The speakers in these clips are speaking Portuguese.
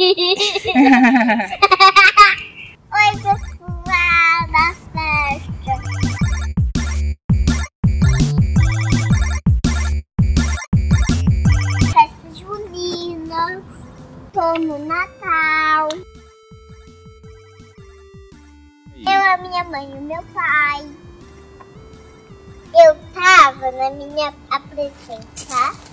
Oi, pessoal da festa. Festa junina. Tô no Natal. Eu, a minha mãe e o meu pai. Eu tava na minha apresentação.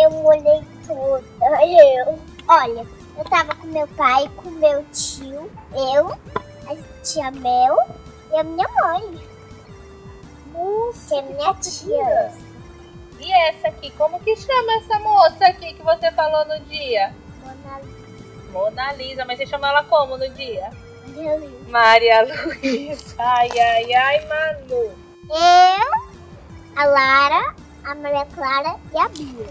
Eu molhei tudo. Eu. Olha, eu tava com meu pai, com meu tio, eu, a tia Mel e a minha mãe. Nossa, Que é minha tia. E essa aqui, como que chama essa moça aqui que você falou no dia? Mona Mona Lisa, mas você chamou ela como no dia? Maria Luísa. Ai, ai, ai, Manu. Eu, a Lara, a Maria Clara e a Bia.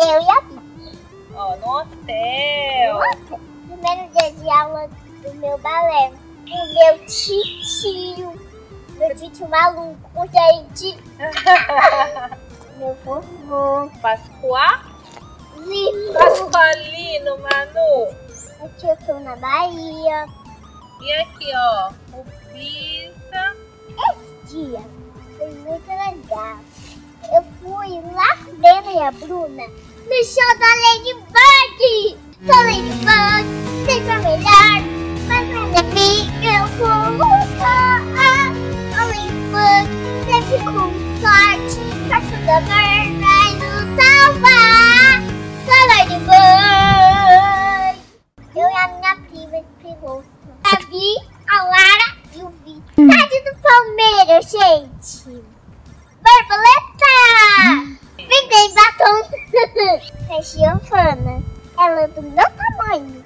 Eu e a Bia. Ó, no hotel. Nossa, primeiro dia de aula do meu balé. O meu tio, meu tio maluco, o gente, meu vovô, Pascoal? lindo. Pascoalino, Manu. Aqui eu tô na Bahia. E aqui, ó, o Pisa. Esse dia foi muito legal. Eu fui lá com a Brena e a Bruna no show da Ladybug. Sou Ladybug, sempre a melhor, mas na minha eu vou lutar. A Ladybug, sempre com sorte, cachorro da vai nos salvar. Sou Ladybug. Eu e a minha prima piloto. A Vi, a Lara e o Vi. Tarde do Palmeiras, gente. Borboleta! Vendei batom. É Giovana. Ela é do meu tamanho.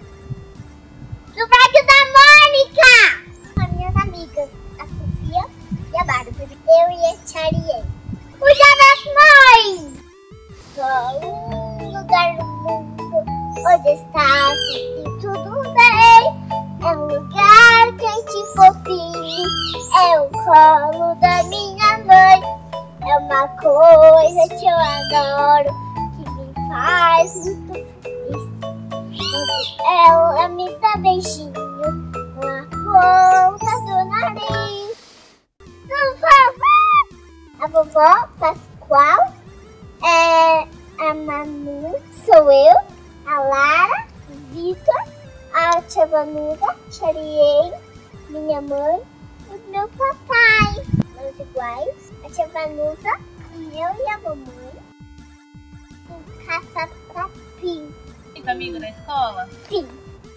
Do Parque da Mônica. Com minhas amigas, a Sofia e a Bárbara. Eu e a Charlie. O Dia das Mães. Só um lugar no mundo onde está assim tudo bem. É um lugar quente e fofinho. É o colo da minha mãe. É uma coisa que eu adoro. Que me faz muito. Ela me dá beijinho na ponta do nariz. Do vovó. A vovó Pascoal. É a Manu. Sou eu. A Lara. O Vitor a tia Vanusa, Charlie, minha mãe e meu papai. Nós iguais, a tia Vanusa eu e a mamãe. Um caça-papim. Amigo na escola? Sim.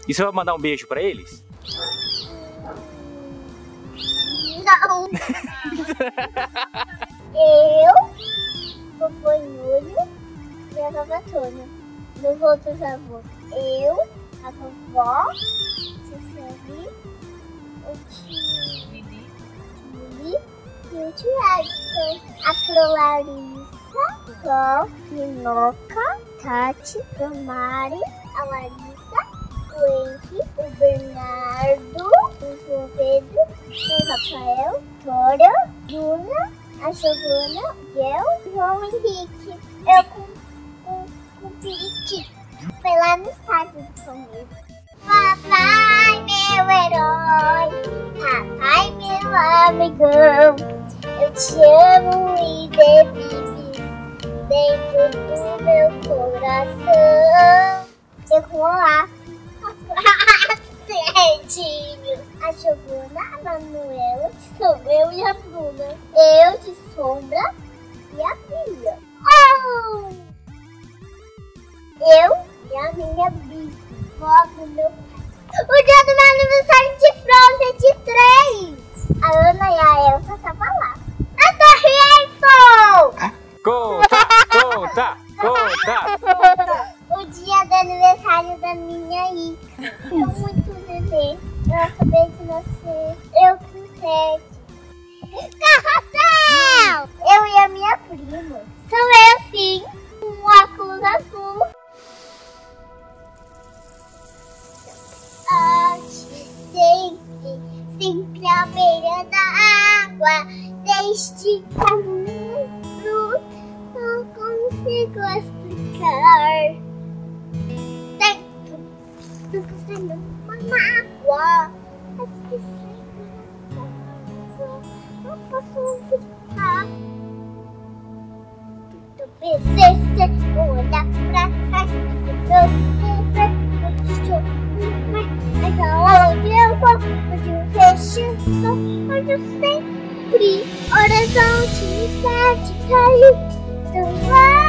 E você vai mandar um beijo pra eles? Não. eu, vovô Yúlio e a vovó Tônia. Meus outros avós. Eu, a vovó, Cecily, o tio Lili. E o tio Edson. A Pro Larissa, Sol, Minoca, Tati, Damari, a Larissa, o Henry, o Bernardo, o João Pedro, o Rafael, Tória, Juna, a Giovana, eu, João Henrique. Eu com, com, com o periquito. Foi lá no estádio do Palmeiras. Papai, meu herói, papai, meu amigão, eu te amo e devive dentro do meu coração. Eu lá. Certinho. A Giovana, a Manuela, que sou eu e a Bruna. Eu de sombra e a filha. Oh! Eu e a minha bisavó do meu pai. O dia do meu aniversário de Frozen de 3. A Ana e a Elsa estavam lá. A Torre Eiffel! Conta, conta! O dia do aniversário da minha Ica. Eu muito bebê. Eu acabei de nascer. Eu com sete. Carrossel! Eu e a minha prima. Sou eu sim. Com um óculos azul. Sempre, sempre à beira da água. Caminho, não consigo consigo explicar. Dentro, nunca sendo uma sem não posso ficar. Tu obedecer, olhar pra trás, eu sempre estou mas aonde eu vou, onde eu fecho, onde eu sempre horizonte sete caiu, então te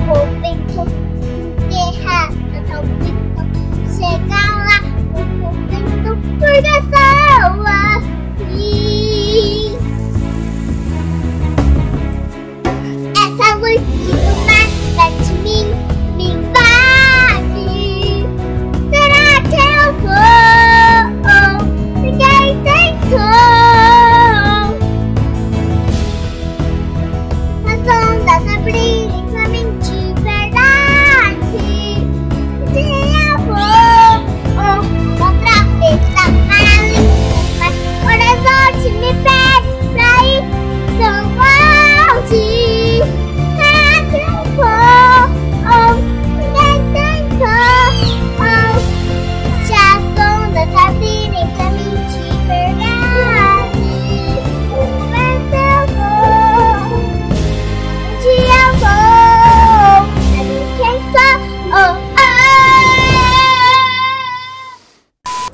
hope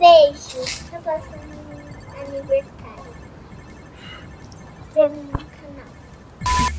Desejos para o próximo aniversário. Vem no canal.